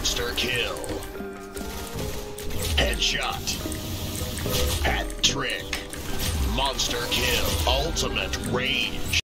Monster kill. Headshot. Hat trick. Monster kill. Ultimate rage.